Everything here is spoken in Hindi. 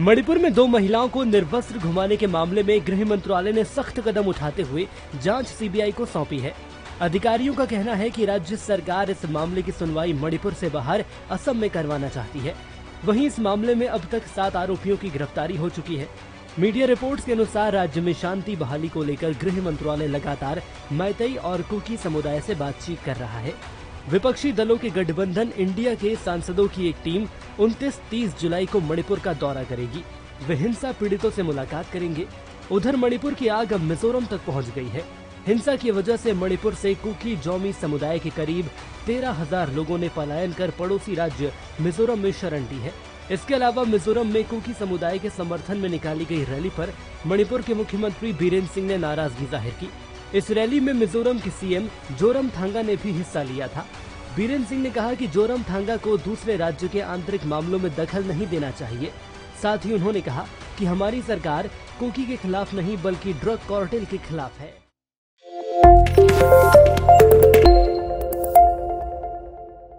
मणिपुर में दो महिलाओं को निर्वस्त्र घुमाने के मामले में गृह मंत्रालय ने सख्त कदम उठाते हुए जाँच सीबीआई को सौंपी है। अधिकारियों का कहना है कि राज्य सरकार इस मामले की सुनवाई मणिपुर से बाहर असम में करवाना चाहती है। वहीं इस मामले में अब तक सात आरोपियों की गिरफ्तारी हो चुकी है। मीडिया रिपोर्ट्स के अनुसार राज्य में शांति बहाली को लेकर गृह मंत्रालय लगातार मैतई और कुकी समुदाय से बातचीत कर रहा है। विपक्षी दलों के गठबंधन इंडिया के सांसदों की एक टीम 29-30 जुलाई को मणिपुर का दौरा करेगी। वे हिंसा पीड़ितों से मुलाकात करेंगे। उधर मणिपुर की आग अब मिजोरम तक पहुँच गई है। हिंसा की वजह से मणिपुर से कुकी जौमी समुदाय के करीब तेरह हज़ार लोगों ने पलायन कर पड़ोसी राज्य मिजोरम में शरण ली है। इसके अलावा मिजोरम में कुकी समुदाय के समर्थन में निकाली गई रैली पर मणिपुर के मुख्यमंत्री बीरेन्द्र सिंह ने नाराज़गी ज़ाहिर की। इस रैली में मिजोरम के सीएम जोरम थांगा ने भी हिस्सा लिया था। बीरेन सिंह ने कहा कि जोरम थांगा को दूसरे राज्य के आंतरिक मामलों में दखल नहीं देना चाहिए। साथ ही उन्होंने कहा कि हमारी सरकार कोकी के खिलाफ नहीं, बल्कि ड्रग कार्टेल के खिलाफ है।